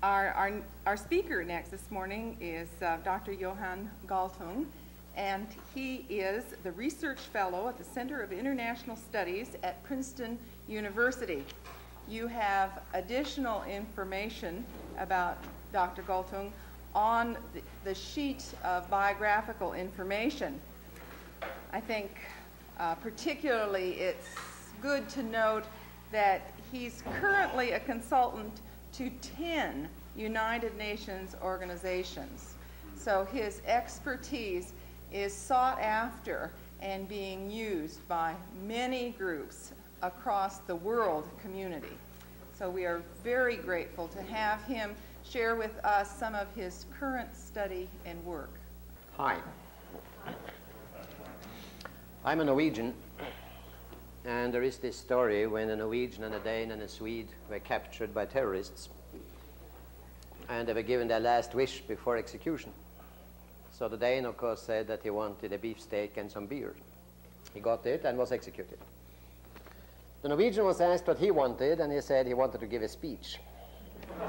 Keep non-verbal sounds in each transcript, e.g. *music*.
Our, our, our speaker next this morning is uh, Dr. Johan Galtung, and he is the research fellow at the Center of International Studies at Princeton University. You have additional information about Dr. Galtung on the, the sheet of biographical information. I think uh, particularly it's good to note that he's currently a consultant to 10 United Nations organizations. So his expertise is sought after and being used by many groups across the world community. So we are very grateful to have him share with us some of his current study and work. Hi. I'm a Norwegian, and there is this story when a Norwegian and a Dane and a Swede were captured by terrorists, and they were given their last wish before execution. So the Dane, of course, said that he wanted a beefsteak and some beer. He got it and was executed. The Norwegian was asked what he wanted, and he said he wanted to give a speech. *laughs*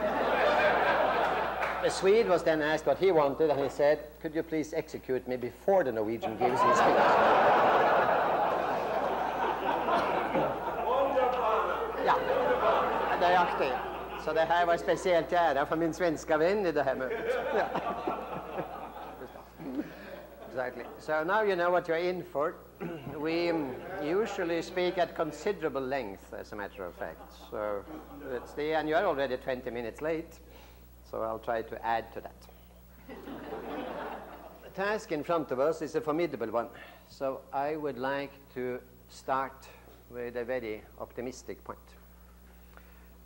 the Swede was then asked what he wanted, and he said, Could you please execute me before the Norwegian gives his speech? Nøyaktig. Så det her var spesielt for min svenske venn i det her exactly. So now you know what you're in for. we usually speak at considerable length, as a matter of fact. So it's the, and you're already 20 minutes late, so I'll try to add to that. the task in front of us is a formidable one, so I would like to start with a very optimistic point.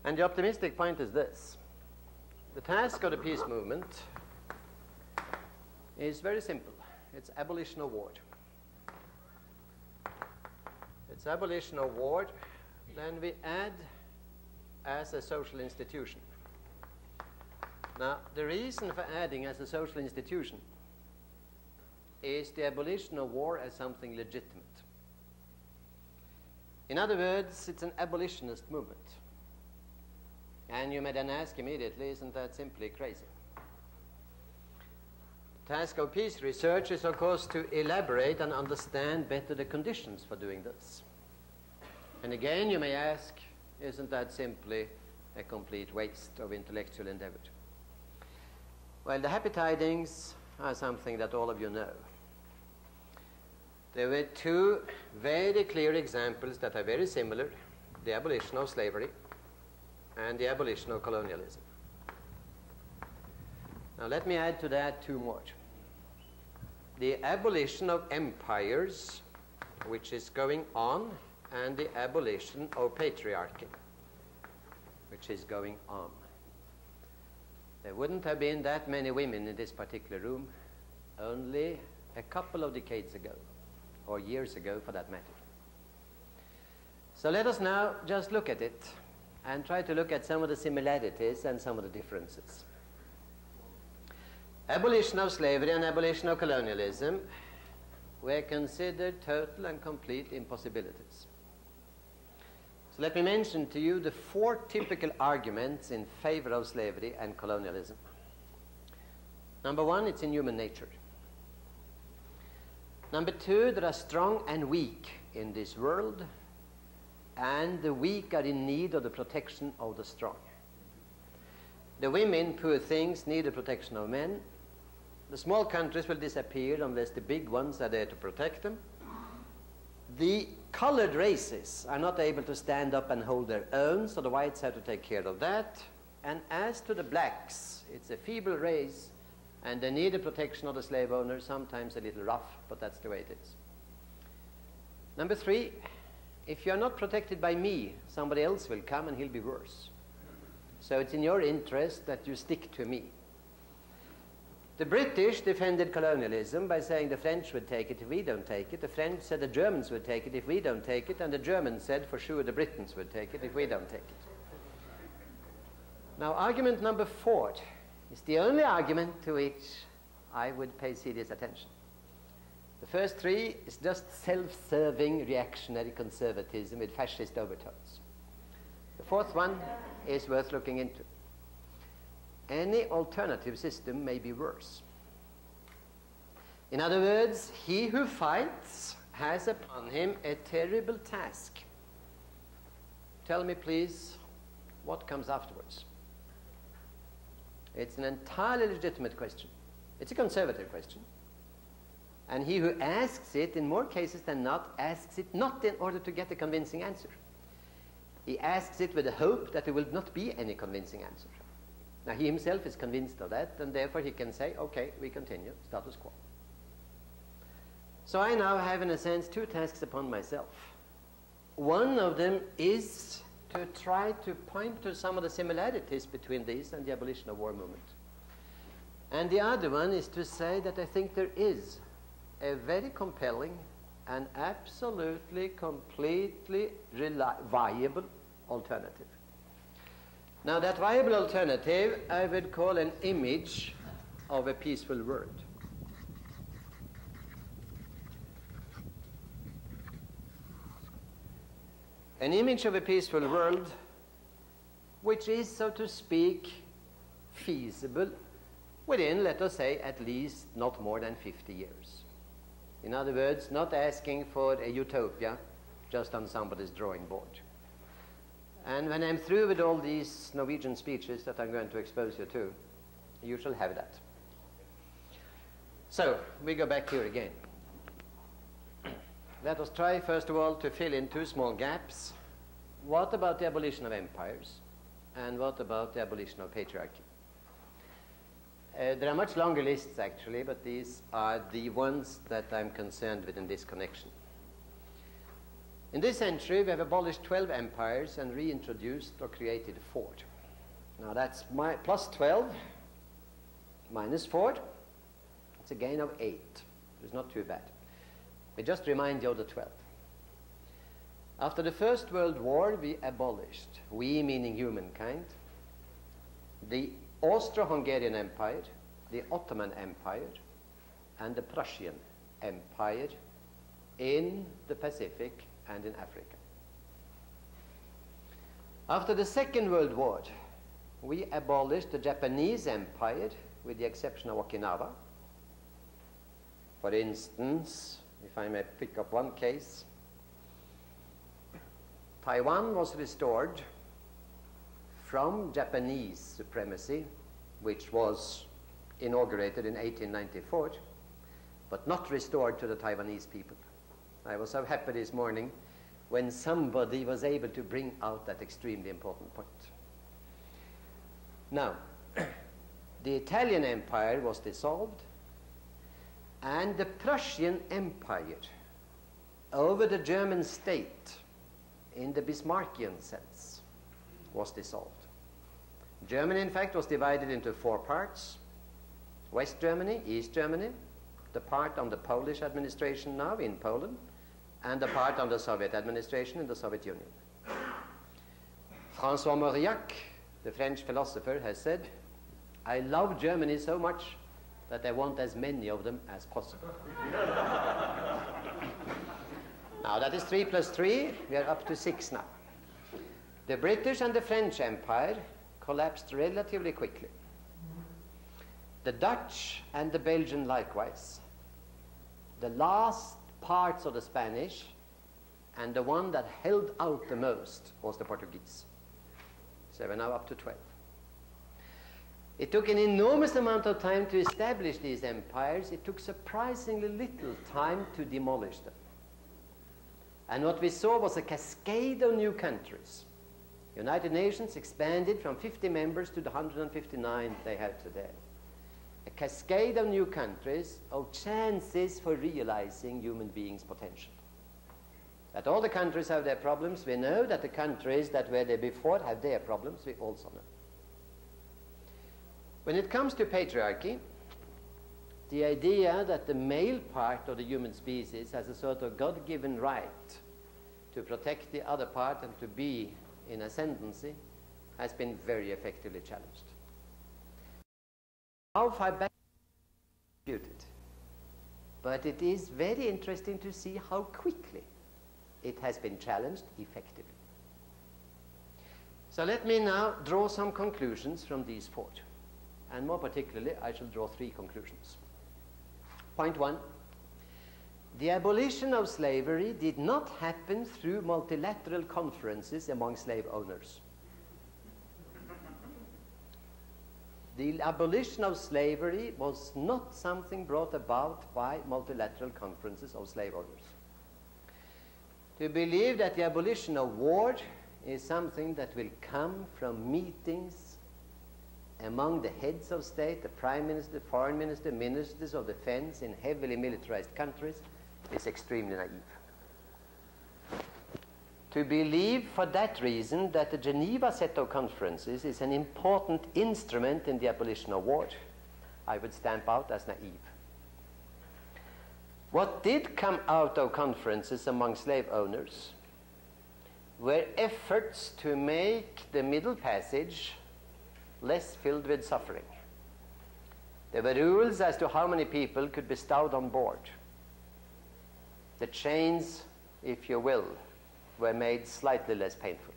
And the optimistic point is this. The task of the peace movement is very simple. It's abolition of war. It's abolition of war. Then we add as a social institution. Now, the reason for adding as a social institution is the abolition of war as something legitimate. In other words, it's an abolitionist movement. And you may then ask immediately, isn't that simply crazy? The task of peace research is, of course, to elaborate and understand better the conditions for doing this. And again, you may ask, isn't that simply a complete waste of intellectual endeavor? Well, the happy tidings are something that all of you know. There were two very clear examples that are very similar the abolition of slavery and the abolition of colonialism. Now, let me add to that two more. The abolition of empires, which is going on, and the abolition of patriarchy, which is going on. There wouldn't have been that many women in this particular room only a couple of decades ago, or years ago for that matter. So let us now just look at it and try to look at some of the similarities and some of the differences. Abolition of slavery and abolition of colonialism were considered total and complete impossibilities. So let me mention to you the four typical arguments in favor of slavery and colonialism. Number one, it's in human nature. Number two, there are strong and weak in this world, and the weak are in need of the protection of the strong. The women, poor things, need the protection of men. The small countries will disappear unless the big ones are there to protect them. The colored races are not able to stand up and hold their own, so the whites have to take care of that. And as to the blacks, it's a feeble race, and they need the protection of the slave owner, sometimes a little rough, but that's the way it is. Number three, if you're not protected by me, somebody else will come and he'll be worse. So it's in your interest that you stick to me. The British defended colonialism by saying the French would take it if we don't take it. The French said the Germans would take it if we don't take it. And the Germans said for sure the Britons would take it if we don't take it. Now, argument number four is the only argument to which I would pay serious attention. The first three is just self-serving reactionary conservatism with fascist overtones. The fourth one is worth looking into. any alternative system may be worse. In other words, he who fights has upon him a terrible task. Tell me, please, what comes afterwards? It's an entirely legitimate question. It's a conservative question. And he who asks it, in more cases than not, asks it not in order to get a convincing answer. He asks it with the hope that there will not be any convincing answer. Now, he himself is convinced of that, and therefore he can say, okay, we continue, status quo. So I now have, in a sense, two tasks upon myself. One of them is to try to point to some of the similarities between these and the abolition of war movement. And the other one is to say that I think there is a very compelling and absolutely, completely viable alternative. Now, that viable alternative I would call an image of a peaceful world. An image of a peaceful world which is, so to speak, feasible within, let us say, at least not more than 50 years. In other words, not asking for a utopia just on somebody's drawing board. And when I'm through with all these Norwegian speeches that I'm going to expose you to, you shall have that. So, we go back here again. Let us try, first of all, to fill in two small gaps. What about the abolition of empires? And what about the abolition of patriarchy? Uh, there are much longer lists, actually, but these are the ones that I'm concerned with in this connection. In this century, we have abolished 12 empires and reintroduced or created four. Now that's my, plus 12 minus 4. It's a gain of 8. It's not too bad. We just remind you of the 12. After the First World War, we abolished, we meaning humankind, the Austro-Hungarian Empire, the Ottoman Empire, and the Prussian Empire in the Pacific and in Africa. After the Second World War, we abolished the Japanese Empire with the exception of Okinawa. For instance, if I may pick up one case, Taiwan was restored from Japanese supremacy, which was inaugurated in 1894, but not restored to the Taiwanese people. I was so happy this morning when somebody was able to bring out that extremely important point. Now, *clears throat* the Italian Empire was dissolved, and the Prussian Empire over the German state in the Bismarckian sense was dissolved. Germany, in fact, was divided into four parts West Germany, East Germany, the part on the Polish administration now in Poland, and the part on the Soviet administration in the Soviet Union. Francois Mauriac, the French philosopher, has said, I love Germany so much that I want as many of them as possible. *laughs* now that is 3 plus 3, we are up to 6 now. The British and the French Empire collapsed relatively quickly. The Dutch and the Belgian likewise. The last parts of the Spanish, and the one that held out the most was the Portuguese. So we're now up to 12. It took an enormous amount of time to establish these empires. It took surprisingly little time to demolish them. And what we saw was a cascade of new countries. United Nations expanded from 50 members to the 159 they have today a cascade of new countries of chances for realizing human beings' potential. That all the countries have their problems, we know. That the countries that were there before have their problems, we also know. When it comes to patriarchy, the idea that the male part of the human species has a sort of God-given right to protect the other part and to be in ascendancy has been very effectively challenged. How far back. But it is very interesting to see how quickly it has been challenged effectively. So let me now draw some conclusions from these four. and more particularly, I shall draw three conclusions. Point one the abolition of slavery did not happen through multilateral conferences among slave owners. The abolition of slavery was not something brought about by multilateral conferences of slave owners. To believe that the abolition of war is something that will come from meetings among the heads of state, the prime minister, foreign minister, ministers of defense in heavily militarized countries, is extremely naive. To believe for that reason that the Geneva set of conferences is an important instrument in the abolition of war, I would stamp out as naive. What did come out of conferences among slave owners were efforts to make the Middle Passage less filled with suffering. There were rules as to how many people could be stowed on board. The chains, if you will, were made slightly less painful.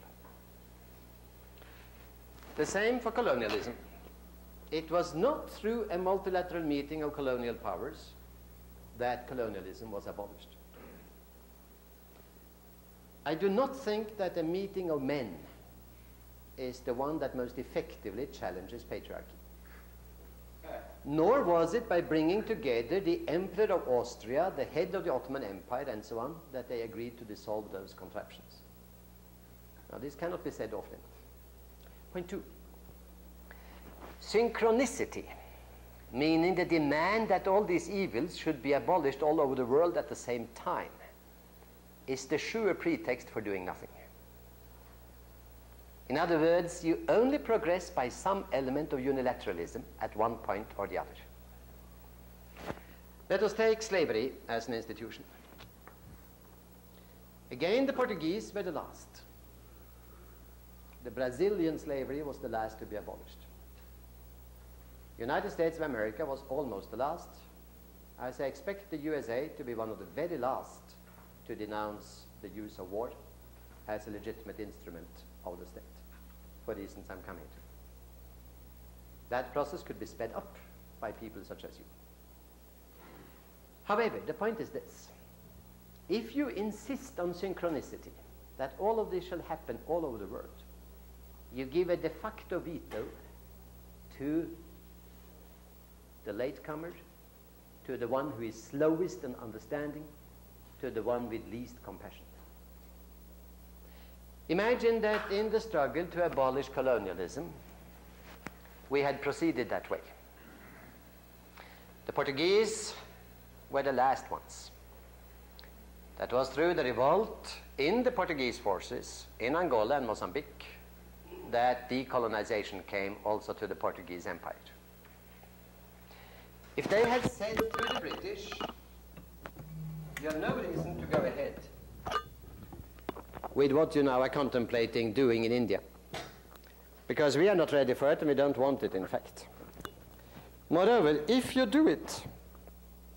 The same for colonialism. It was not through a multilateral meeting of colonial powers that colonialism was abolished. I do not think that a meeting of men is the one that most effectively challenges patriarchy nor was it by bringing together the Emperor of Austria, the head of the Ottoman Empire, and so on, that they agreed to dissolve those contraptions. Now, this cannot be said often. Point two synchronicity, meaning the demand that all these evils should be abolished all over the world at the same time, is the sure pretext for doing nothing. In other words, you only progress by some element of unilateralism at one point or the other. Let us take slavery as an institution. Again, the Portuguese were the last. The Brazilian slavery was the last to be abolished. United States of America was almost the last. As I expect the USA to be one of the very last to denounce the use of war as a legitimate instrument of the state for reasons I'm coming to. That process could be sped up by people such as you. However, the point is this. If you insist on synchronicity, that all of this shall happen all over the world, you give a de facto veto to the latecomer, to the one who is slowest in understanding, to the one with least compassion. Imagine that in the struggle to abolish colonialism, we had proceeded that way. The Portuguese were the last ones. That was through the revolt in the Portuguese forces in Angola and Mozambique that decolonization came also to the Portuguese Empire. If they had said to the British, you have no reason to go ahead with what you now are contemplating doing in India. Because we are not ready for it and we don't want it, in fact. Moreover, if you do it,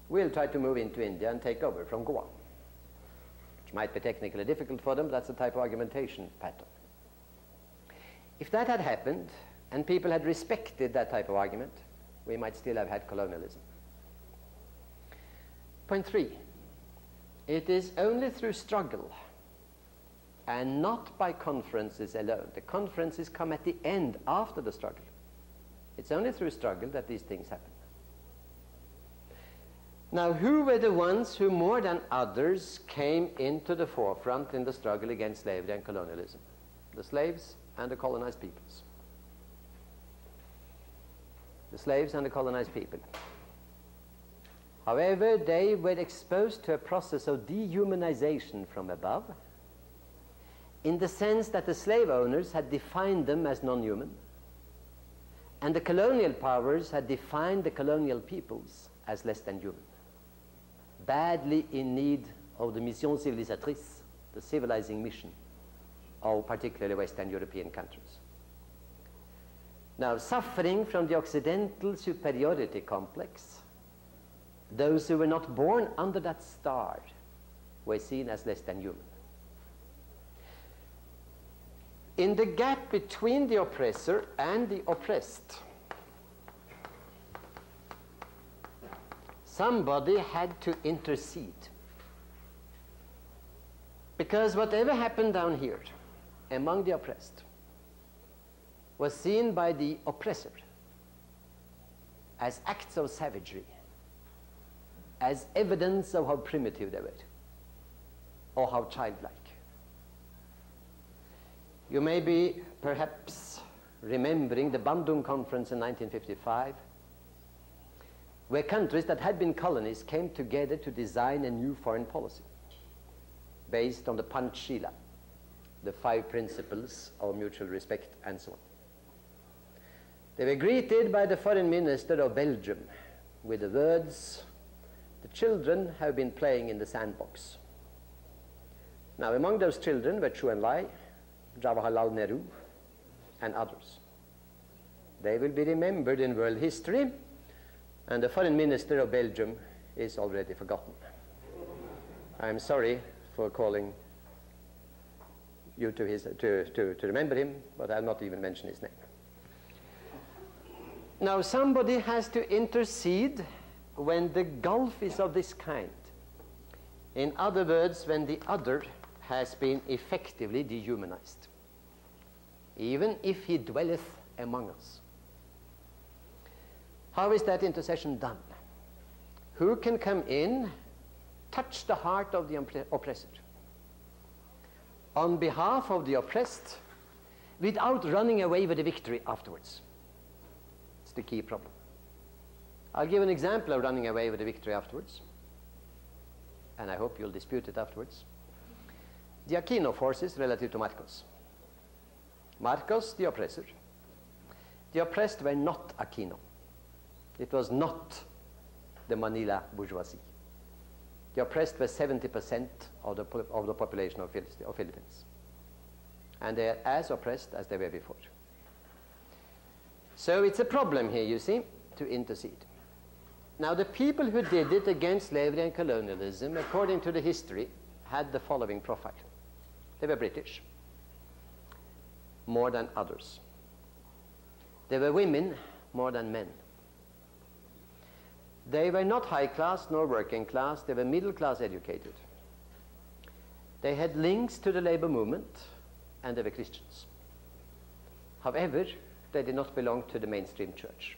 we'll try to move into India and take over from Goa. Which might be technically difficult for them, but that's the type of argumentation pattern. If that had happened, and people had respected that type of argument, we might still have had colonialism. Point three, it is only through struggle and not by conferences alone. The conferences come at the end, after the struggle. It's only through struggle that these things happen. Now, who were the ones who more than others came into the forefront in the struggle against slavery and colonialism? The slaves and the colonized peoples. The slaves and the colonized people. However, they were exposed to a process of dehumanization from above in the sense that the slave owners had defined them as non-human, and the colonial powers had defined the colonial peoples as less than human, badly in need of the mission civilisatrice, the civilizing mission of particularly Western European countries. Now, suffering from the Occidental superiority complex, those who were not born under that star were seen as less than human. in the gap between the oppressor and the oppressed. Somebody had to intercede. Because whatever happened down here among the oppressed was seen by the oppressor as acts of savagery, as evidence of how primitive they were, or how childlike. You may be perhaps remembering the Bandung Conference in 1955, where countries that had been colonies came together to design a new foreign policy based on the Panchshila, the five principles of mutual respect and so on. They were greeted by the foreign minister of Belgium with the words, the children have been playing in the sandbox. Now, among those children were Zhou Enlai, Jawaharlal Nehru, and others. They will be remembered in world history, and the foreign minister of Belgium is already forgotten. I'm sorry for calling you to, his, to, to, to remember him, but I'll not even mention his name. Now, somebody has to intercede when the gulf is of this kind. In other words, when the other has been effectively dehumanized, even if he dwelleth among us. How is that intercession done? Who can come in, touch the heart of the oppressor on behalf of the oppressed without running away with the victory afterwards? It's the key problem. I'll give an example of running away with the victory afterwards, and I hope you'll dispute it afterwards. The Aquino forces relative to Marcos. Marcos, the oppressor. The oppressed were not Aquino. It was not the Manila bourgeoisie. The oppressed were 70% of the, of the population of, of Philippines. And they are as oppressed as they were before. So it's a problem here, you see, to intercede. Now, the people who did it against slavery and colonialism, according to the history, had the following profile. They were British, more than others. They were women more than men. They were not high class nor working class, they were middle class educated. They had links to the labor movement, and they were Christians. However, they did not belong to the mainstream church.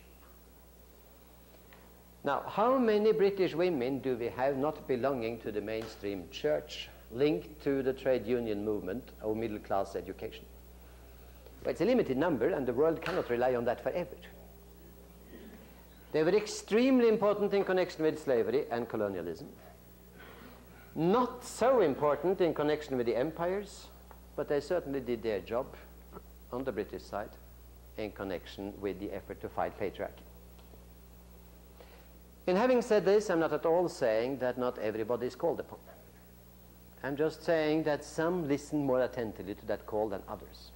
Now, how many British women do we have not belonging to the mainstream church linked to the trade union movement or middle class education? But it's a limited number, and the world cannot rely on that forever. They were extremely important in connection with slavery and colonialism. Not so important in connection with the empires, but they certainly did their job on the British side in connection with the effort to fight patriarchy. In having said this, I'm not at all saying that not everybody is called upon. I'm just saying that some listen more attentively to that call than others.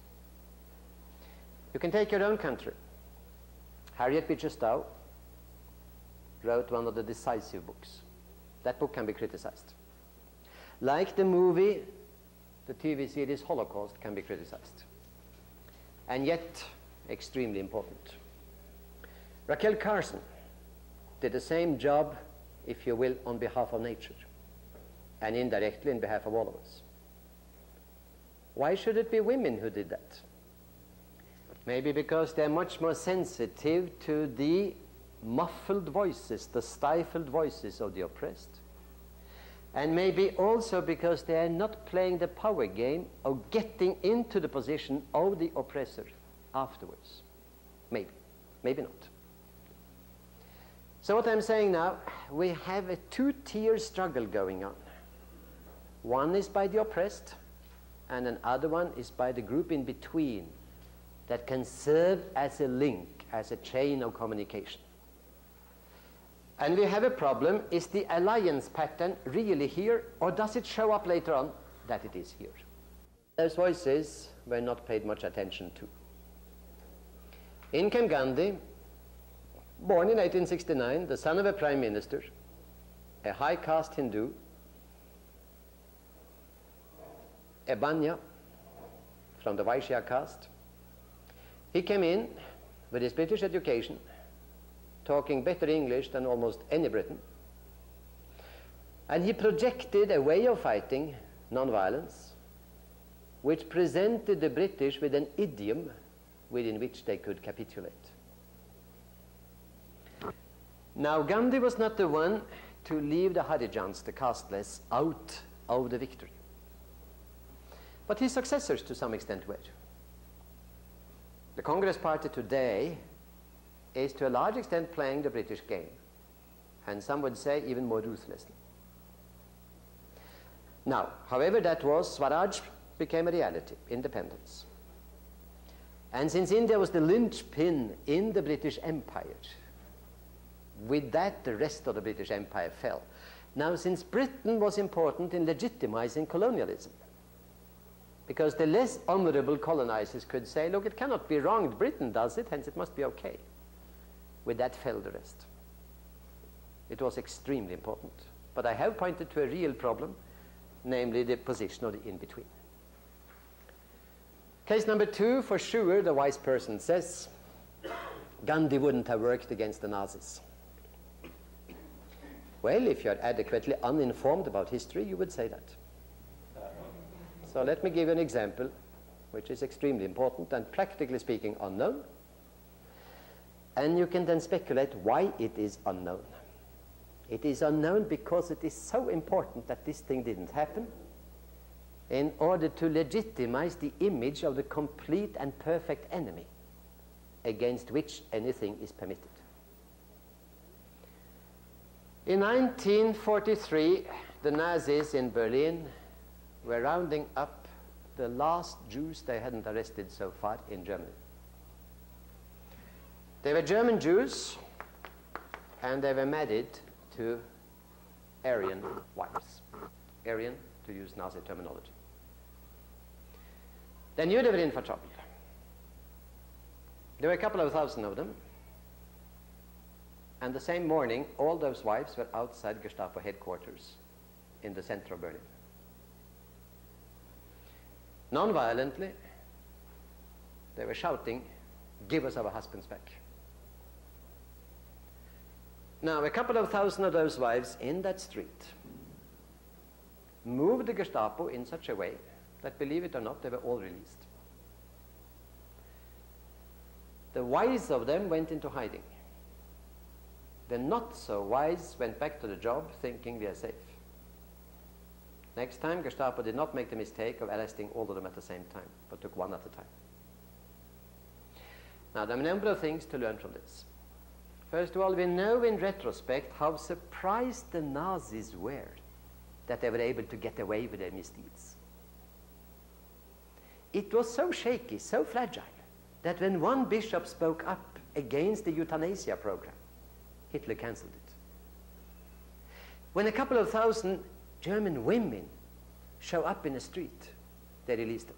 You can take your own country. Harriet Beecher Stowe wrote one of the decisive books. That book can be criticized. Like the movie, the TV series Holocaust can be criticized. And yet, extremely important. Rachel Carson did the same job, if you will, on behalf of nature, and indirectly in behalf of all of us. Why should it be women who did that? Maybe because they're much more sensitive to the muffled voices, the stifled voices of the oppressed. And maybe also because they are not playing the power game of getting into the position of the oppressor afterwards. Maybe, maybe not. So what I'm saying now, we have a two-tier struggle going on. One is by the oppressed, and another one is by the group in between that can serve as a link, as a chain of communication. And we have a problem, is the alliance pattern really here, or does it show up later on that it is here? Those voices were not paid much attention to. Inkem Gandhi, born in 1869, the son of a prime minister, a high caste Hindu, a Banya from the Vaishya caste, he came in with his British education, talking better English than almost any Briton, And he projected a way of fighting non-violence, which presented the British with an idiom within which they could capitulate. Now, Gandhi was not the one to leave the Harijans, the casteless, out of the victory. But his successors, to some extent, were. The Congress Party today is, to a large extent, playing the British game, and some would say even more ruthlessly. Now, however that was, Swaraj became a reality, independence. And since India was the linchpin in the British Empire, with that the rest of the British Empire fell. Now, since Britain was important in legitimizing colonialism, because the less honorable colonizers could say, look, it cannot be wrong, Britain does it, hence it must be okay. With that fell the rest. It was extremely important. But I have pointed to a real problem, namely the position of the in-between. Case number two, for sure, the wise person says, Gandhi wouldn't have worked against the Nazis. Well, if you're adequately uninformed about history, you would say that. So let me give you an example, which is extremely important and practically speaking unknown. And you can then speculate why it is unknown. It is unknown because it is so important that this thing didn't happen in order to legitimize the image of the complete and perfect enemy against which anything is permitted. In 1943, the Nazis in Berlin were rounding up the last Jews they hadn't arrested so far in Germany. They were German Jews, and they were married to Aryan wives. Aryan, to use Nazi terminology. They knew they were in for trouble. There were a couple of thousand of them. And the same morning, all those wives were outside Gestapo headquarters in the center of Berlin non-violently, they were shouting, give us our husbands back. Now, a couple of thousand of those wives in that street moved the Gestapo in such a way that, believe it or not, they were all released. The wise of them went into hiding. The not so wise went back to the job thinking they are safe. Next time, Gestapo did not make the mistake of arresting all of them at the same time, but took one at a time. Now, there are a number of things to learn from this. First of all, we know in retrospect how surprised the Nazis were that they were able to get away with their misdeeds. It was so shaky, so fragile, that when one bishop spoke up against the euthanasia program, Hitler cancelled it. When a couple of thousand German women show up in the street, they release them.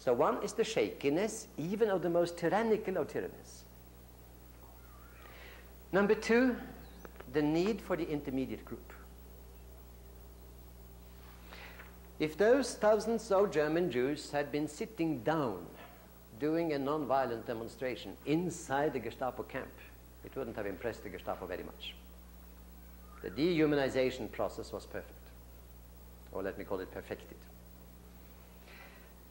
So one is the shakiness, even of the most tyrannical of tyrannies. Number two, the need for the intermediate group. If those thousands of German Jews had been sitting down doing a non-violent demonstration inside the Gestapo camp, it wouldn't have impressed the Gestapo very much. The dehumanization process was perfect, or let me call it perfected.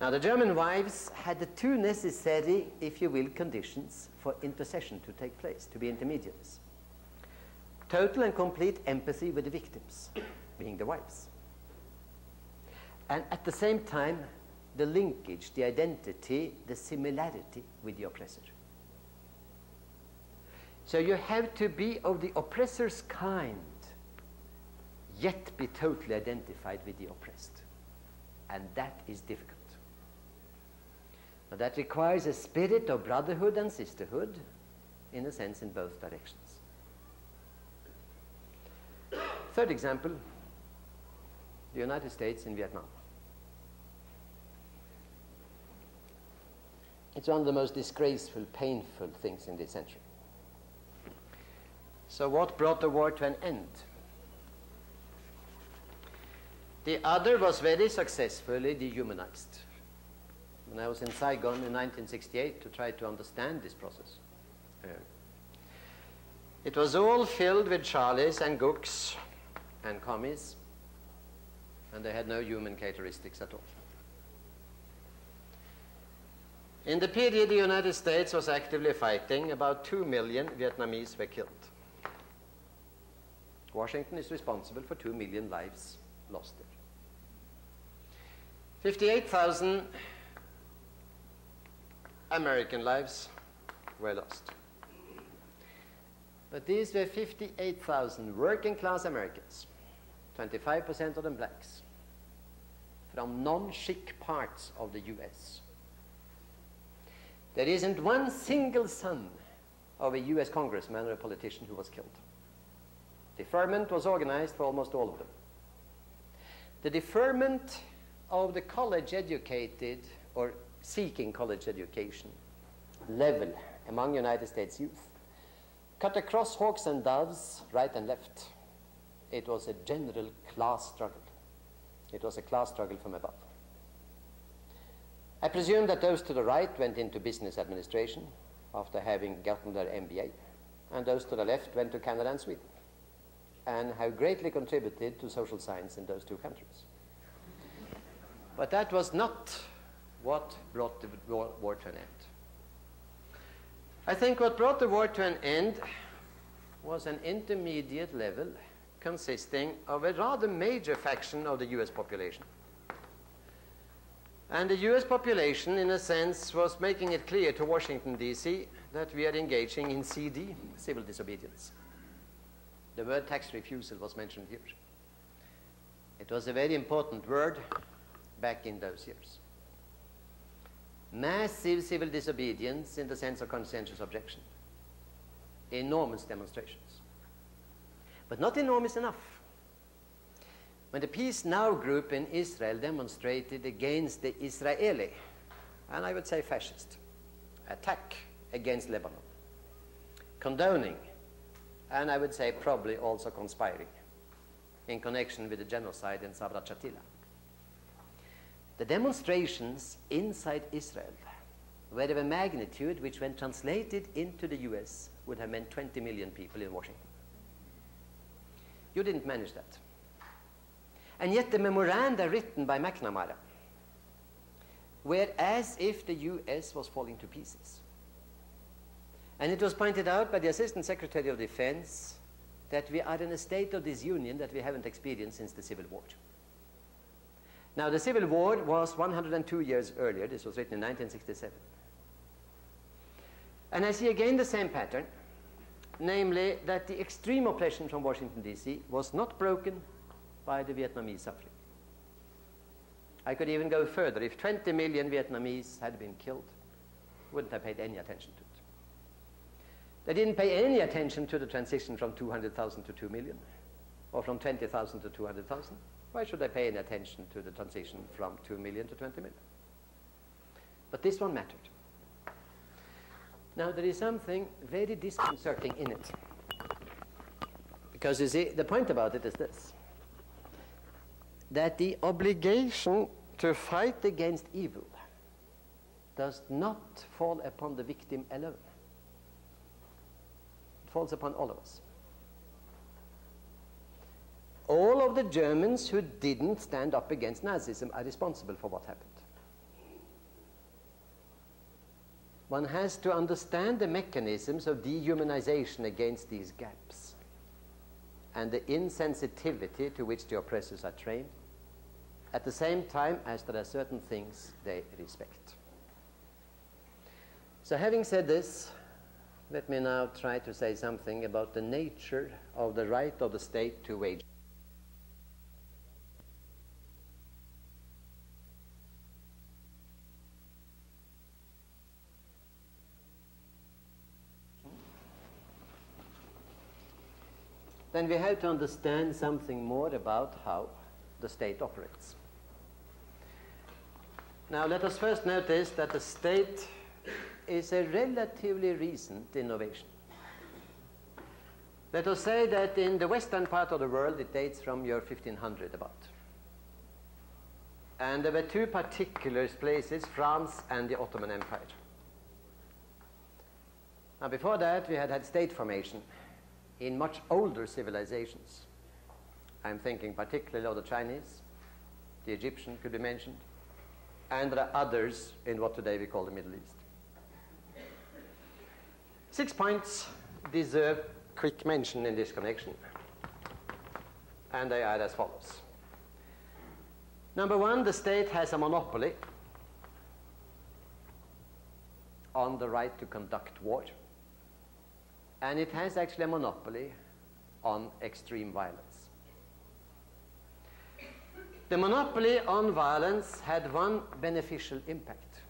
Now, the German wives had the two necessary, if you will, conditions for intercession to take place, to be intermediaries. Total and complete empathy with the victims, being the wives. And at the same time, the linkage, the identity, the similarity with the oppressor. So you have to be of the oppressor's kind yet be totally identified with the oppressed. And that is difficult. That requires a spirit of brotherhood and sisterhood, in a sense, in both directions. Third example the United States in Vietnam. It's one of the most disgraceful, painful things in this century. So, what brought the war to an end? The other was very successfully dehumanized. When I was in Saigon in 1968 to try to understand this process. Uh, it was all filled with Charlies and Gooks and commies, and they had no human characteristics at all. In the period the United States was actively fighting, about 2 million Vietnamese were killed. Washington is responsible for 2 million lives lost it. 58,000 American lives were lost. But these were 58,000 working class Americans, 25% of them blacks, from non chic parts of the US. There isn't one single son of a US congressman or a politician who was killed. Deferment was organized for almost all of them. The deferment of the college educated or seeking college education level among United States youth cut across hawks and doves, right and left. It was a general class struggle. It was a class struggle from above. I presume that those to the right went into business administration after having gotten their MBA, and those to the left went to Canada and Sweden, and have greatly contributed to social science in those two countries. But that was not what brought the war, to an end. I think what brought the war to an end was an intermediate level consisting of a rather major faction of the US population and the US population, in a sense, was making it clear to Washington, D.C., that we are engaging in CD, civil disobedience. The word tax refusal was mentioned here. It was a very important word back in those years. Massive civil disobedience in the sense of conscientious objection. Enormous demonstrations. But not enormous enough when the Peace Now group in Israel demonstrated against the Israeli, and I would say fascist, attack against Lebanon, condoning, and I would say probably also conspiring in connection with the genocide in Sabra Shatila. The demonstrations inside Israel were of a magnitude which, when translated into the US, would have meant 20 million people in Washington. You didn't manage that. And yet the memoranda written by McNamara were as if the U.S. was falling to pieces. And it was pointed out by the Assistant Secretary of Defense that we are in a state of disunion that we haven't experienced since the Civil War. Now, the Civil War was 102 years earlier. This was written in 1967. And I see again the same pattern, namely that the extreme oppression from Washington, D.C. was not broken by the Vietnamese suffering. I could even go further. If 20 million Vietnamese had been killed, wouldn't have paid any attention to it. They didn't pay any attention to the transition from 200,000 to 2 million, or from 20,000 to 200,000. Why should they pay any attention to the transition from 2 million to 20 million? But this one mattered. Now, there is something very disconcerting in it. Because you see, the point about it is this that the obligation to fight against evil does not fall upon the victim alone. Falls upon all of us. All of the Germans who didn't stand up against Nazism are responsible for what happened. One has to understand the mechanisms of dehumanization against these gaps and the insensitivity to which the oppressors are trained at the same time as there are certain things they respect. So having said this, let me now try to say something about the nature of the right of the state to wage then we have to understand something more about how the state operates. Now, let us first notice that the state is a relatively recent innovation. Let us say that in the western part of the world, it dates from year 1500 about. And there were two particular places, France and the Ottoman Empire. Now, before that, we had had state formation in much older civilizations. I'm thinking particularly of the Chinese, the Egyptian could be mentioned, and there are others in what today we call the Middle East. Six points deserve quick mention in this connection, and they are as follows. Number one, the state has a monopoly on the right to conduct war, and it has actually a monopoly on extreme violence. The monopoly on violence had one beneficial impact,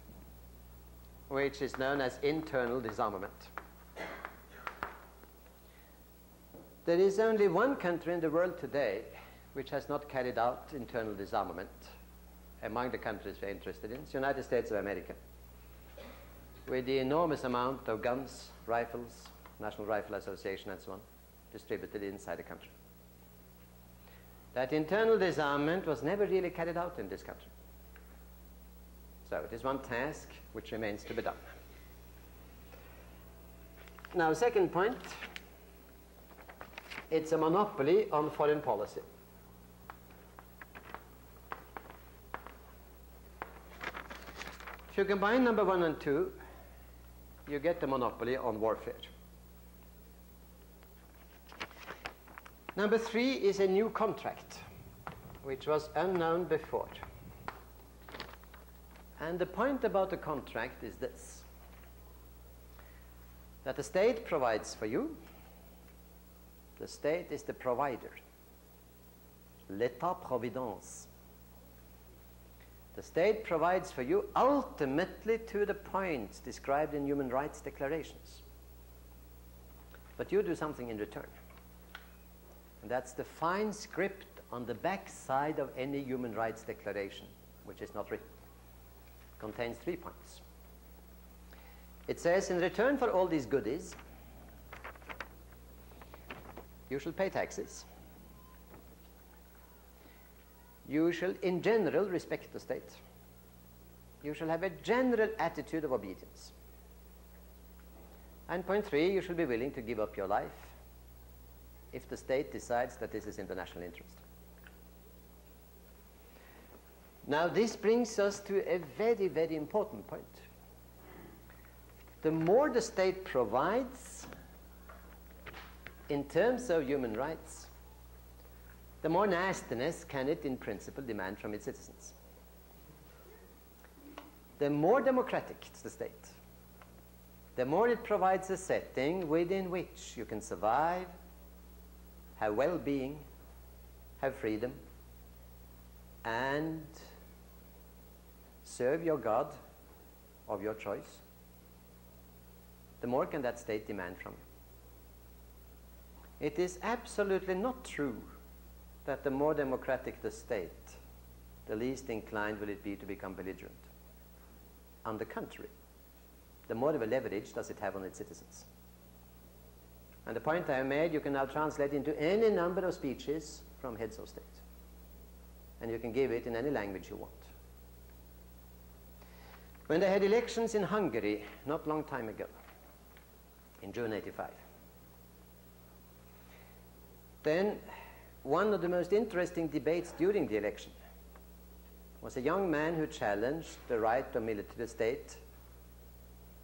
which is known as internal disarmament. There is only one country in the world today which has not carried out internal disarmament among the countries we're interested in. It's the United States of America. With the enormous amount of guns, rifles, National Rifle Association, and so on, distributed inside the country. That internal disarmament was never really carried out in this country. So it is one task which remains to be done. Now, second point, it's a monopoly on foreign policy. If you combine number one and two, you get the monopoly on warfare. Number three is a new contract, which was unknown before. And the point about the contract is this that the state provides for you, the state is the provider. L'état providence. The state provides for you ultimately to the points described in human rights declarations. But you do something in return. And that's the fine script on the back side of any human rights declaration, which is not written. Contains three points. It says, in return for all these goodies, you shall pay taxes. You shall, in general, respect the state. You shall have a general attitude of obedience. And point three, you shall be willing to give up your life if the state decides that this is in the national interest. Now, this brings us to a very, very important point. The more the state provides in terms of human rights, the more nastiness can it, in principle, demand from its citizens. The more democratic the state, the more it provides a setting within which you can survive, have well being, have freedom, and serve your God of your choice, the more can that state demand from you. It is absolutely not true that the more democratic the state, the least inclined will it be to become belligerent. On the contrary, the more of a leverage does it have on its citizens. And the point I made, you can now translate into any number of speeches from heads of state. And you can give it in any language you want. When they had elections in Hungary not long time ago, in June 85, then one of the most interesting debates during the election was a young man who challenged the right of military state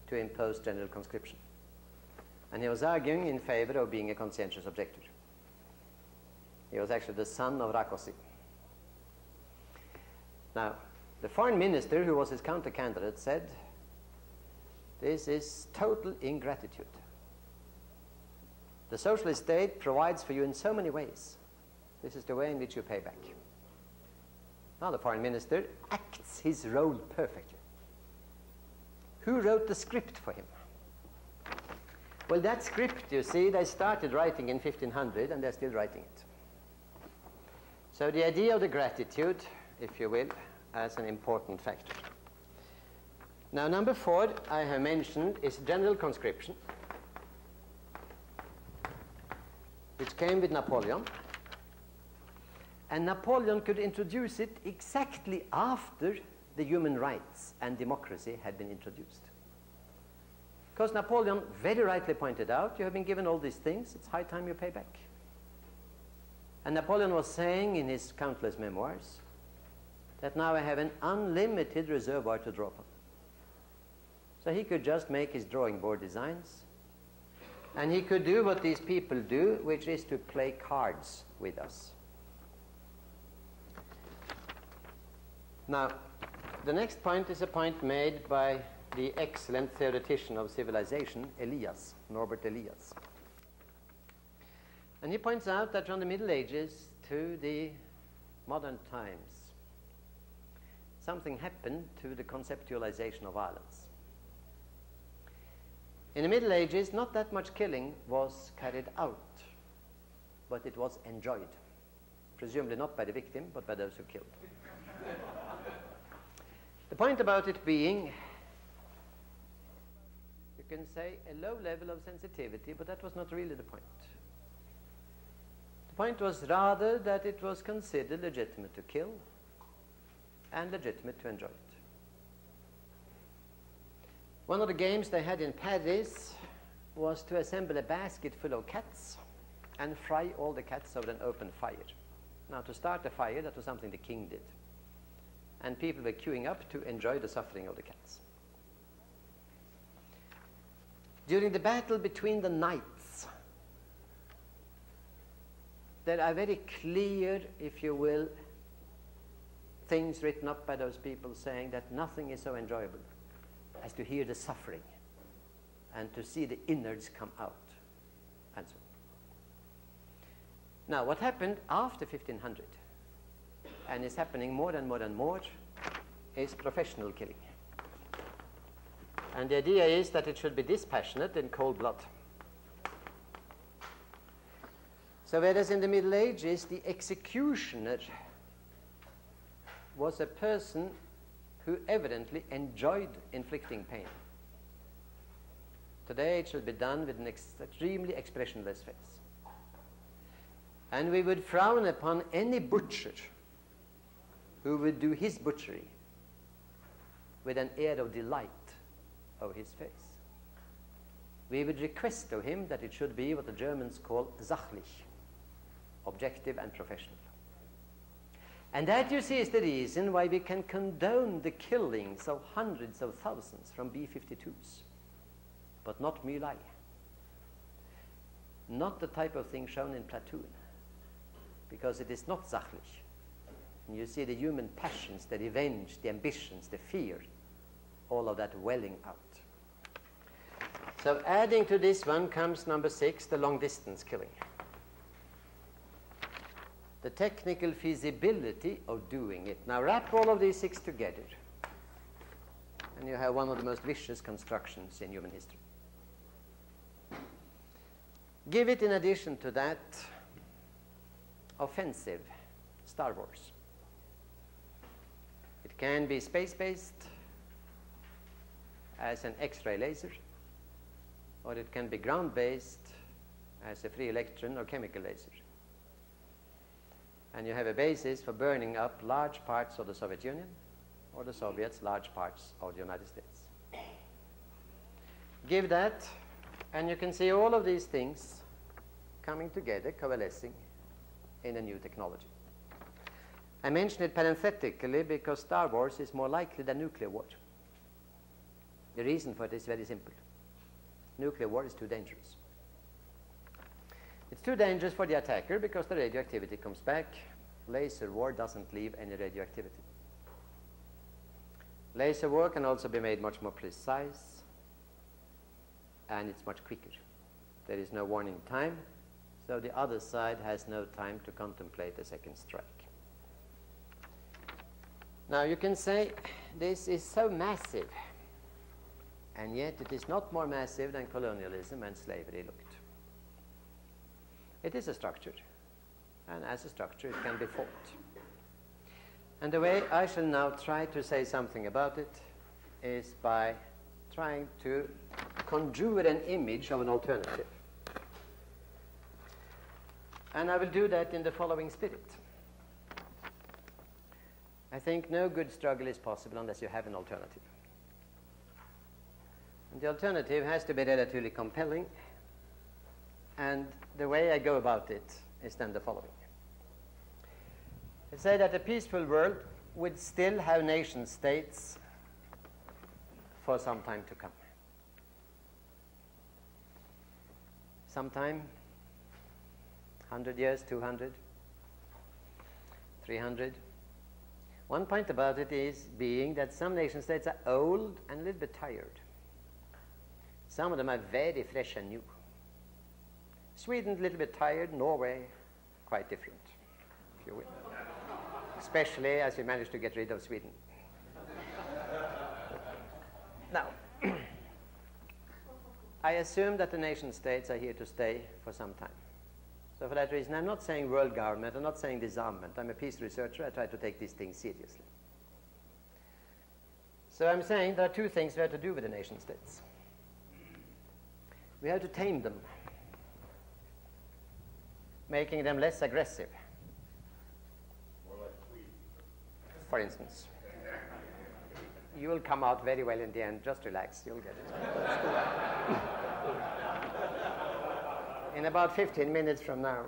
to impose general conscription. And he was arguing in favor of being a conscientious objector. He was actually the son of Rákosi. Now, the foreign minister, who was his counter candidate, said, This is total ingratitude. The socialist state provides for you in so many ways. This is the way in which you pay back. Now, the foreign minister acts his role perfectly. Who wrote the script for him? Well, that script, you see, they started writing in 1500 and they're still writing it. So the idea of the gratitude, if you will, as an important factor. Now, number four, I have mentioned, is general conscription, which came with Napoleon. And Napoleon could introduce it exactly after the human rights and democracy had been introduced. Because Napoleon very rightly pointed out, you have been given all these things, it's high time you pay back. And Napoleon was saying in his countless memoirs that now I have an unlimited reservoir to draw upon. So he could just make his drawing board designs, and he could do what these people do, which is to play cards with us. Now, the next point is a point made by the excellent theoretician of civilization, Elias, Norbert Elias. And he points out that from the Middle Ages to the modern times, something happened to the conceptualization of violence. In the Middle Ages, not that much killing was carried out, but it was enjoyed. Presumably not by the victim, but by those who killed. the point about it being you can say a low level of sensitivity, but that was not really the point. The point was rather that it was considered legitimate to kill and legitimate to enjoy. One of the games they had in Paris was to assemble a basket full of cats and fry all the cats over an open fire. Now, to start a fire, that was something the king did. And people were queuing up to enjoy the suffering of the cats. During the battle between the knights, there are very clear, if you will, things written up by those people saying that nothing is so enjoyable as to hear the suffering and to see the innards come out, and so on. Now, what happened after 1500, and is happening more and more and more, is professional killing. And the idea is that it should be dispassionate in cold blood. So whereas in the Middle Ages the executioner was a person who evidently enjoyed inflicting pain. Today it shall be done with an extremely expressionless face. And we would frown upon any butcher who would do his butchery with an air of delight of his face. We would request of him that it should be what the Germans call sachlich, objective and professional. And that, you see, is the reason why we can condone the killings of hundreds of thousands from B 52s, but not My Lai. Not the type of thing shown in Platoon, because it is not sachlich. And you see the human passions, the revenge, the ambitions, the fear, all of that welling out. So adding to this one comes number six, the long distance killing. The technical feasibility of doing it. Now wrap all of these six together, and you have one of the most vicious constructions in human history. Give it, in addition to that, offensive Star Wars. It can be space based as an X ray laser or it can be ground-based as a free electron or chemical laser. And you have a basis for burning up large parts of the Soviet Union or the Soviets large parts of the United States. Give that, and you can see all of these things coming together, coalescing in a new technology. I mention it parenthetically because Star Wars is more likely than nuclear war. The reason for it is very simple nuclear war is too dangerous. It's too dangerous for the attacker because the radioactivity comes back. Laser war doesn't leave any radioactivity. Laser war can also be made much more precise and it's much quicker. There is no warning time, so the other side has no time to contemplate a second strike. Now you can say this is so massive and yet it is not more massive than colonialism and slavery looked. It is a structure, and as a structure it can be fought. And the way I shall now try to say something about it is by trying to conjure an image of an alternative. And I will do that in the following spirit. I think no good struggle is possible unless you have an alternative. And the alternative has to be relatively compelling, and the way I go about it is then the following. I say that a peaceful world would still have nation states for some time to come. Sometime, 100 years, 200, 300. One point about it is being that some nation states are old and a little bit tired. Some of them are very fresh and new. Sweden a little bit tired, Norway quite different, if you will. Especially as we managed to get rid of Sweden. now, *clears throat* I assume that the nation states are here to stay for some time. So for that reason, I'm not saying world government, I'm not saying disarmament. I'm a peace researcher, I try to take these things seriously. So I'm saying there are two things we have to do with the nation states. We have to tame them, making them less aggressive. For instance. You will come out very well in the end. Just relax, you'll get it. *laughs* in about 15 minutes from now.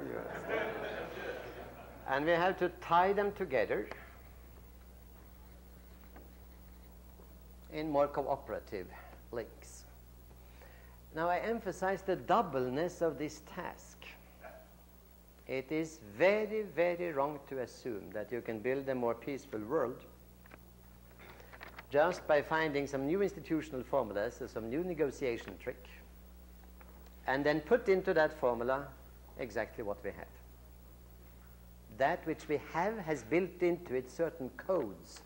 and we have to tie them together in more cooperative links. Now, I emphasize the doubleness of this task. It is very, very wrong to assume that you can build a more peaceful world just by finding some new institutional formulas or some new negotiation trick and then put into that formula exactly what we have. That which we have has built into it certain codes.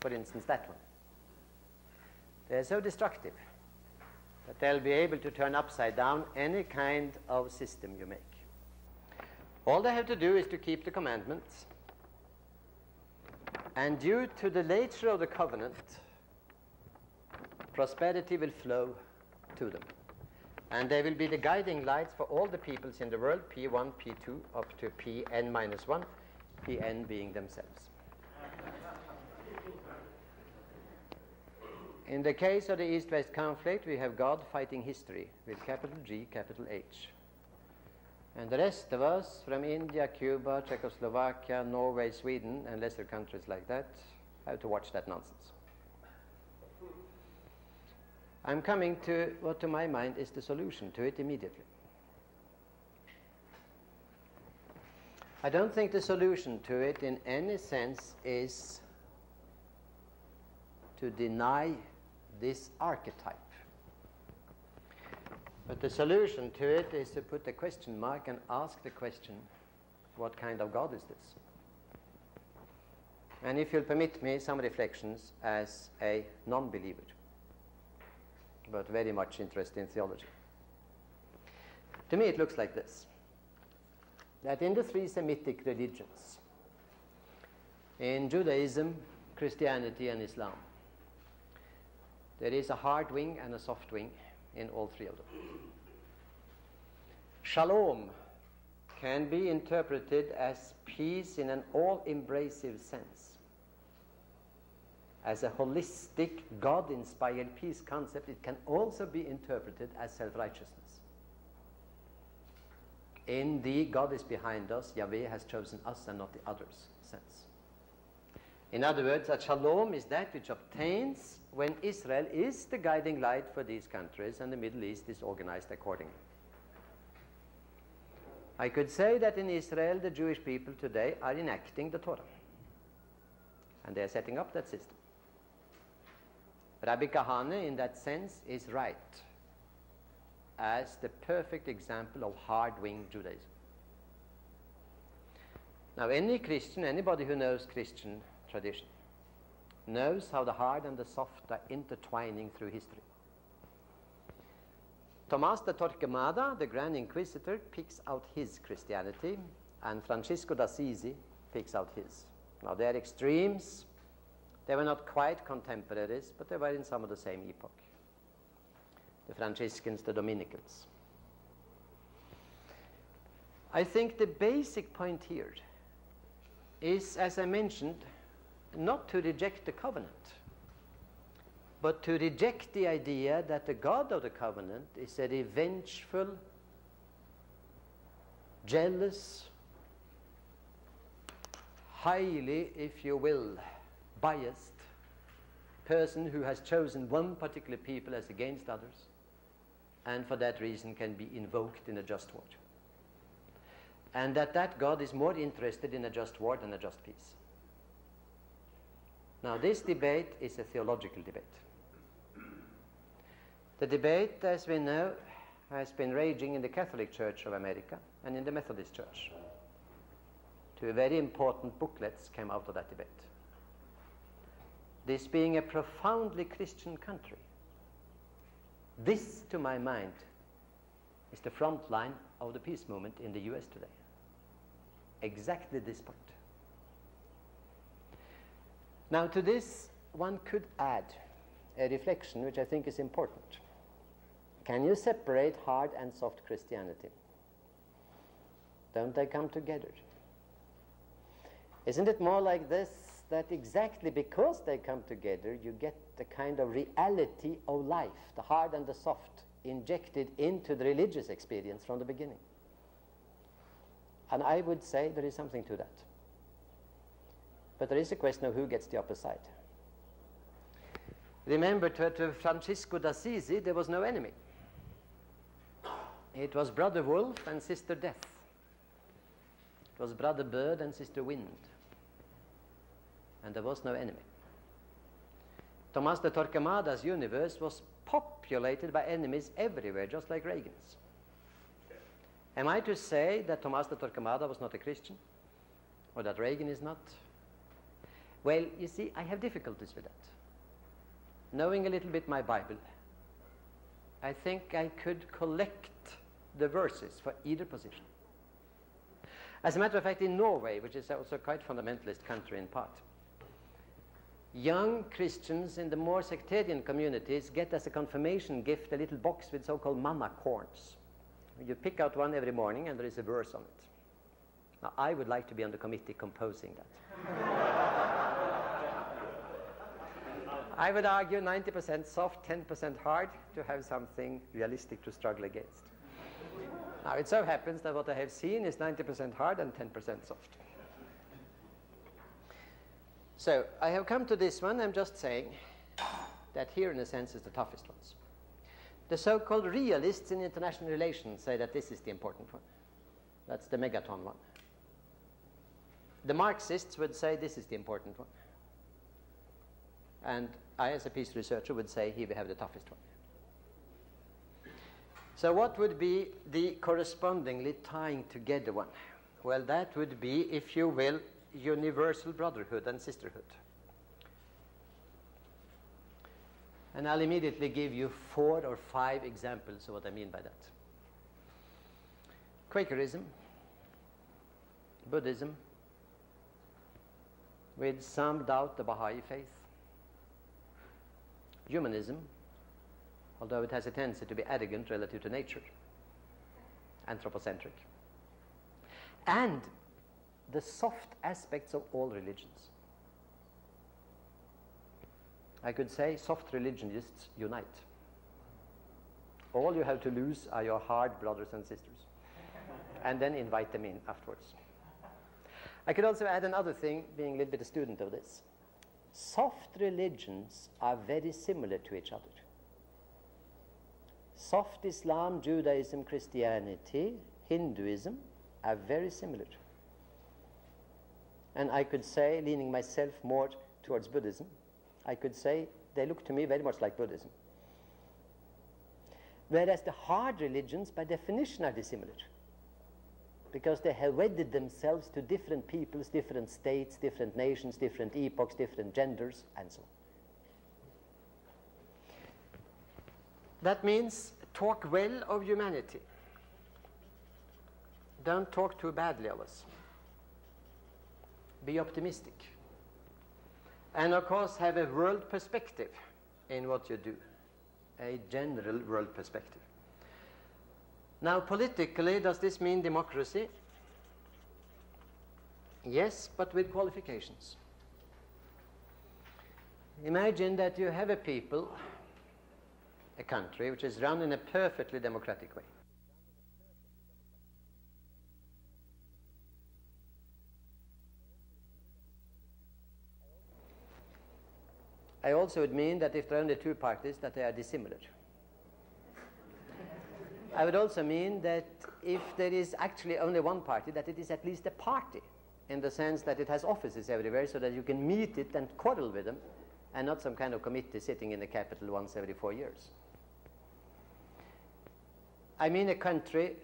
For instance, that one. They're so destructive that they'll be able to turn upside down any kind of system you make. All they have to do is to keep the commandments. And due to the nature of the covenant, prosperity will flow to them. And they will be the guiding lights for all the peoples in the world, P1, P2, up to Pn minus 1, Pn being themselves. In the case of the East-West conflict, we have God fighting history with capital G, capital H. And the rest of us, from India, Cuba, Czechoslovakia, Norway, Sweden, and lesser countries like that, have to watch that nonsense. I'm coming to what, to my mind, is the solution to it immediately. I don't think the solution to it, in any sense, is to deny this archetype. But the solution to it is to put a question mark and ask the question what kind of God is this? And if you'll permit me some reflections as a non believer but very much interested in theology. To me, it looks like this that in the three Semitic religions, in Judaism, Christianity, and Islam, there is a hard wing and a soft wing in all three of them. Shalom can be interpreted as peace in an all embracing sense as a holistic, God inspired peace concept, it can also be interpreted as self righteousness. In the God is behind us, Yahweh has chosen us and not the others sense. In other words, that shalom is that which obtains when Israel is the guiding light for these countries and the Middle East is organized accordingly. I could say that in Israel, the Jewish people today are enacting the Torah. And they are setting up that system. Rabbi Kahane, in that sense, is right as the perfect example of hard-wing Judaism. Now, any Christian, anybody who knows Christian tradition, knows how the hard and the soft are intertwining through history. Tomás de Torquemada, the Grand Inquisitor, picks out his Christianity, and Francisco d'Assisi picks out his. Now, they're extremes, they were not quite contemporaries, but they were in some of the same epoch. The Franciscans, the Dominicans. I think the basic point here is, as I mentioned, not to reject the covenant, but to reject the idea that the God of the covenant is a revengeful, jealous, highly, if you will, biased person who has chosen one particular people as against others, and for that reason can be invoked in a just war. And that that God is more interested in a just war than a just peace. Now, this debate is a theological debate. The debate, as we know, has been raging in the Catholic Church of America and in the Methodist Church. Two very important booklets came out of that debate. This being a profoundly Christian country, this, to my mind, is the front line of the peace movement in the US today. Exactly this point. Now, to this, one could add a reflection which I think is important. Can you separate hard and soft Christianity? Don't they come together? Isn't it more like this that exactly because they come together, you get the kind of reality of life, the hard and the soft, injected into the religious experience from the beginning? And I would say there is something to that. But there is a question of who gets the upper side. Remember, to, to Francisco d'Assisi, there was no enemy. It was Brother Wolf and Sister Death. It was Brother Bird and Sister Wind. And there was no enemy. Tomas de Torquemada's universe was populated by enemies everywhere, just like Reagan's. Am I to say that Tomas de Torquemada was not a Christian? Or that Reagan is not? Well, you see, I have difficulties with that. Knowing a little bit my Bible, I think I could collect the verses for either position. As a matter of fact, in Norway, which is also quite fundamentalist country in part, young Christians in the more sectarian communities get as a confirmation gift a little box with so-called manna corns. You pick out one every morning and there is a verse on it. Now, I would like to be on the committee composing that. *laughs* I would argue 90% soft, 10% hard to have something realistic to struggle against. Now, it so happens that what I have seen is 90% hard and 10% soft. So, I have come to this one. I'm just saying that here, in a sense, is the toughest ones. The so called realists in international relations say that this is the important one. That's the megaton one. The Marxists would say this is the important one. And I, as a peace researcher, would say here we have the toughest one. So, what would be the correspondingly tying together one? Well, that would be, if you will, universal brotherhood and sisterhood. And I'll immediately give you four or five examples of what I mean by that Quakerism, Buddhism, with some doubt the Baha'i faith, humanism, although it has a tendency to be arrogant relative to nature, anthropocentric, and the soft aspects of all religions. I could say soft religionists unite. All you have to lose are your hard brothers and sisters, and then invite them in afterwards. I could also add another thing, being a little bit a student of this. Soft religions are very similar to each other soft Islam, Judaism, Christianity, Hinduism are very similar. And I could say, leaning myself more towards Buddhism, I could say they look to me very much like Buddhism. Whereas the hard religions, by definition, are dissimilar. Because they have wedded themselves to different peoples, different states, different nations, different epochs, different genders, and so on. That means talk well of humanity. Don't talk too badly of us. Be optimistic. And of course, have a world perspective in what you do, a general world perspective. Now, politically, does this mean democracy? Yes, but with qualifications. Imagine that you have a people, a country, which is run in a perfectly democratic way. I also would mean that if there are only two parties, that they are dissimilar. I would also mean that if there is actually only one party, that it is at least a party, in the sense that it has offices everywhere so that you can meet it and quarrel with them, and not some kind of committee sitting in the capital once every four years. I mean a country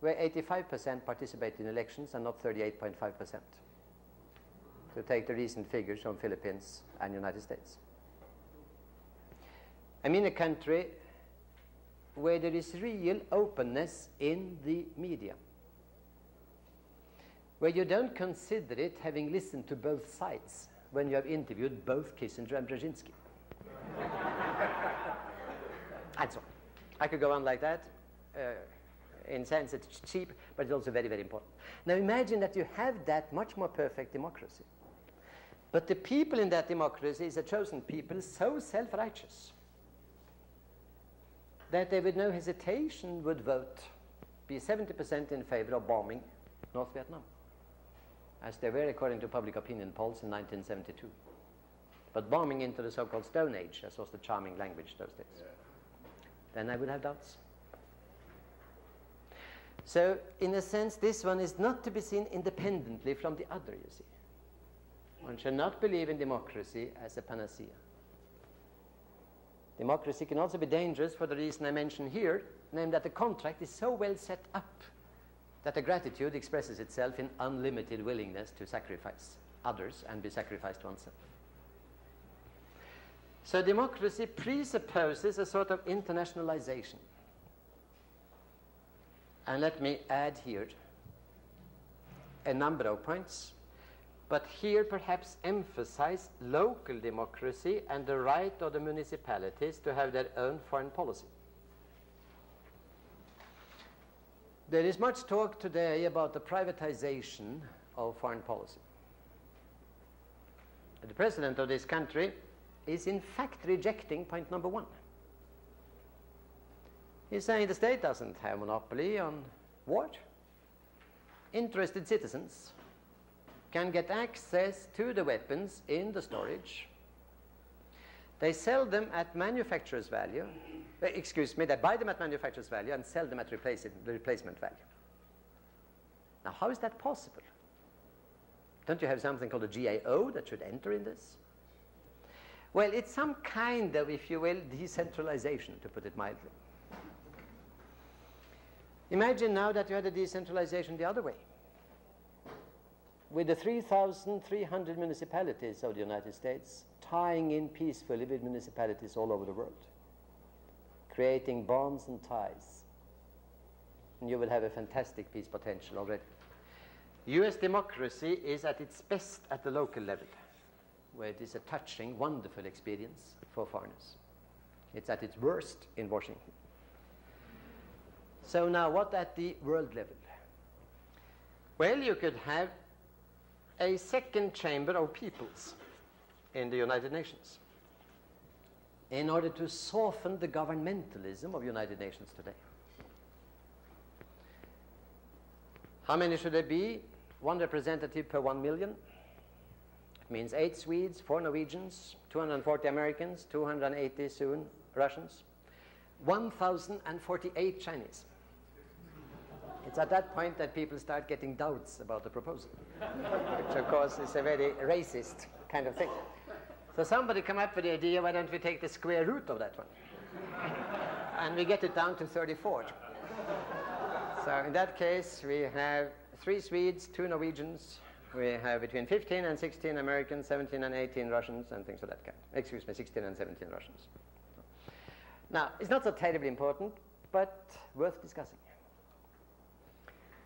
where 85% participate in elections and not 38.5%, to take the recent figures from Philippines and United States. I mean a country where there is real openness in the media, where you don't consider it having listened to both sides when you have interviewed both Kissinger and Brzezinski. and so on. I could go on like that. Uh, in sense, it's cheap, but it's also very, very important. Now imagine that you have that much more perfect democracy. But the people in that democracy is a chosen people so self-righteous that they with no hesitation would vote, be 70% in favor of bombing North Vietnam, as they were according to public opinion polls in 1972. But bombing into the so-called Stone Age, as was the charming language those days, yeah. then I would have doubts. So, in a sense, this one is not to be seen independently from the other, you see. One should not believe in democracy as a panacea. Democracy can also be dangerous for the reason I mentioned here, namely that the contract is so well set up that the gratitude expresses itself in unlimited willingness to sacrifice others and be sacrificed oneself. So democracy presupposes a sort of internationalization. And let me add here a number of points but here perhaps emphasize local democracy and the right of the municipalities to have their own foreign policy. There is much talk today about the privatization of foreign policy. The president of this country is in fact rejecting point number one. He's saying the state doesn't have monopoly on what? Interested citizens can get access to the weapons in the storage. They sell them at manufacturer's value. Uh, excuse me, they buy them at manufacturer's value and sell them at replace replacement value. Now, how is that possible? Don't you have something called a GAO that should enter in this? Well, it's some kind of, if you will, decentralization, to put it mildly. Imagine now that you had a decentralization the other way with the 3,300 municipalities of the United States tying in peacefully with municipalities all over the world, creating bonds and ties, and you will have a fantastic peace potential already. US democracy is at its best at the local level, where it is a touching, wonderful experience for foreigners. It's at its worst in Washington. So now what at the world level? Well, you could have a second chamber of peoples in the United Nations in order to soften the governmentalism of United Nations today. How many should there be? One representative per one million. It means eight Swedes, four Norwegians, 240 Americans, 280 soon Russians, 1,048 Chinese. It's at that point that people start getting doubts about the proposal, which of course is a very racist kind of thing. So somebody come up with the idea, why don't we take the square root of that one? and we get it down to 34. So in that case, we have three Swedes, two Norwegians, we have between 15 and 16 Americans, 17 and 18 Russians, and things of that kind. Excuse me, 16 and 17 Russians. Now, it's not so terribly important, but worth discussing.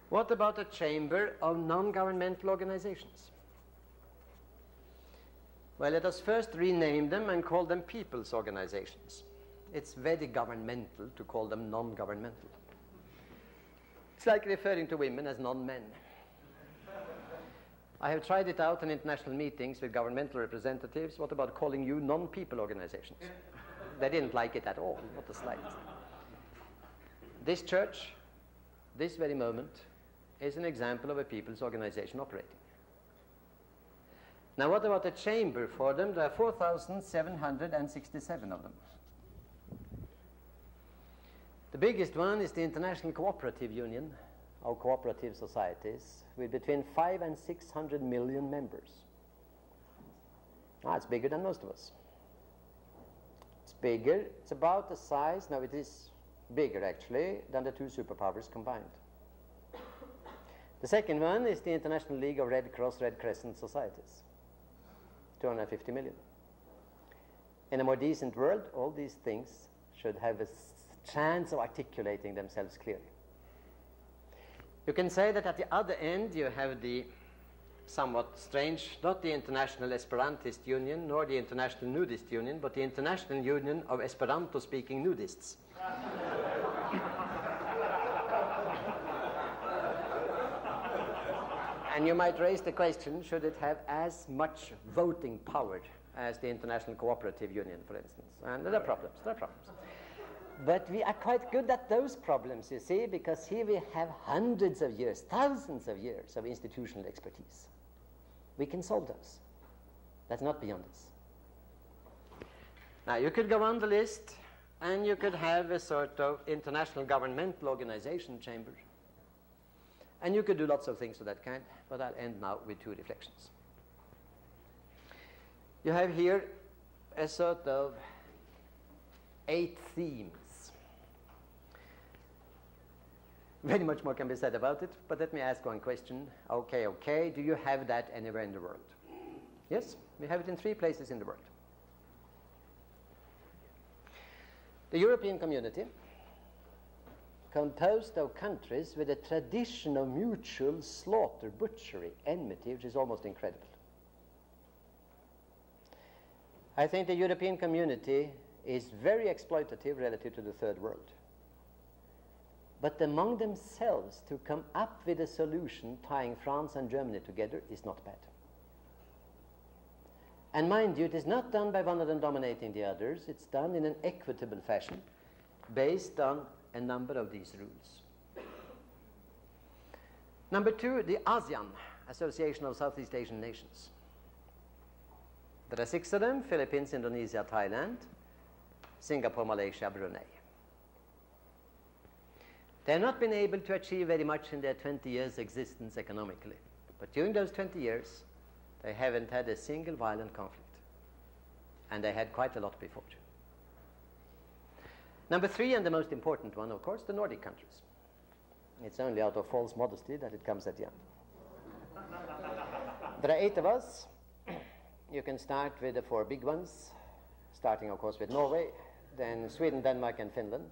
What about a chamber of non-governmental organizations? Well, let us first rename them and call them people's organizations. It's very governmental to call them non-governmental. It's like referring to women as non-men. I have tried it out in international meetings with governmental representatives. What about calling you non-people organizations? they didn't like it at all, not the slightest. This church, this very moment, is an example of a people's organization operating. Now, what about the chamber for them? There are 4,767 of them. The biggest one is the International Cooperative Union, of cooperative societies, with between 5 and 600 million members. Ah, it's bigger than most of us. It's bigger. It's about the size, no, it is bigger actually, than the two superpowers combined. The second one is the International League of Red Cross Red Crescent Societies, 250 million. In a more decent world, all these things should have a chance of articulating themselves clearly. You can say that at the other end you have the somewhat strange, not the International Esperantist Union nor the International Nudist Union, but the International Union of Esperanto speaking nudists. And you might raise the question should it have as much voting power as the International Cooperative Union, for instance? And there are problems. There are problems. But we are quite good at those problems, you see, because here we have hundreds of years, thousands of years of institutional expertise. We can solve those. That's not beyond us. Now, you could go on the list and you could have a sort of international governmental organization chamber. And you could do lots of things of that kind, but I'll end now with two reflections. You have here a sort of eight themes Very much more can be said about it, but let me ask one question. Okay, okay, do you have that anywhere in the world? Yes, we have it in three places in the world. The European community, composed of countries with a tradition of mutual slaughter, butchery, enmity, which is almost incredible. I think the European community is very exploitative relative to the third world but among themselves to come up with a solution tying France and Germany together is not bad. And mind you, it is not done by one of them dominating the others, it's done in an equitable fashion based on a number of these rules. Number two, the ASEAN, Association of Southeast Asian Nations. There are six of them Philippines, Indonesia, Thailand, Singapore, Malaysia, Brunei. They have not been able to achieve very much in their 20 years' existence economically. But during those 20 years, they haven't had a single violent conflict. And they had quite a lot before. Number three, and the most important one, of course, the Nordic countries. It's only out of false modesty that it comes at the end. there are eight of us. You can start with the four big ones, starting, of course, with Norway, then Sweden, Denmark, and Finland.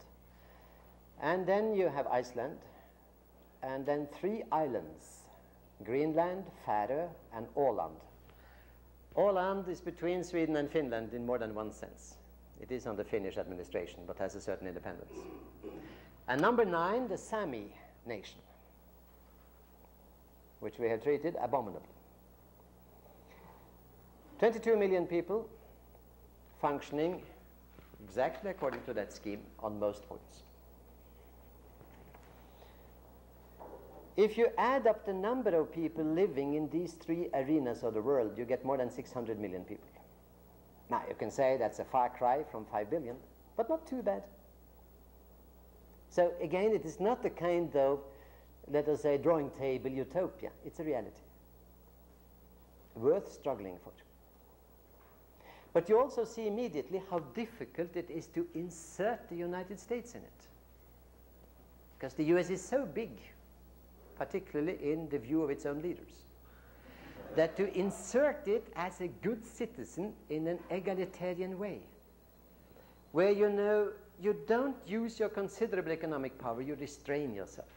And then you have Iceland, and then three islands Greenland, Faroe, and Åland. Åland is between Sweden and Finland in more than one sense. It is under Finnish administration, but has a certain independence. And number nine, the Sami nation, which we have treated abominably. 22 million people functioning exactly according to that scheme on most points. If you add up the number of people living in these three arenas of the world, you get more than 600 million people. Now, you can say that's a far cry from 5 billion, but not too bad. So, again, it is not the kind of, let us say, drawing table utopia. It's a reality. Worth struggling for. But you also see immediately how difficult it is to insert the United States in it. Because the US is so big particularly in the view of its own leaders. That to insert it as a good citizen in an egalitarian way, where you know you don't use your considerable economic power, you restrain yourself.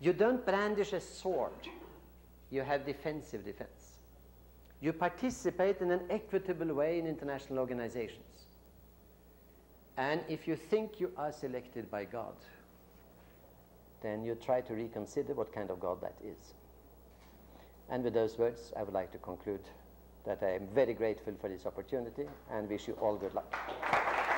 You don't brandish a sword, you have defensive defense. You participate in an equitable way in international organizations. And if you think you are selected by God, then you try to reconsider what kind of God that is. And with those words, I would like to conclude that I am very grateful for this opportunity and wish you all good luck.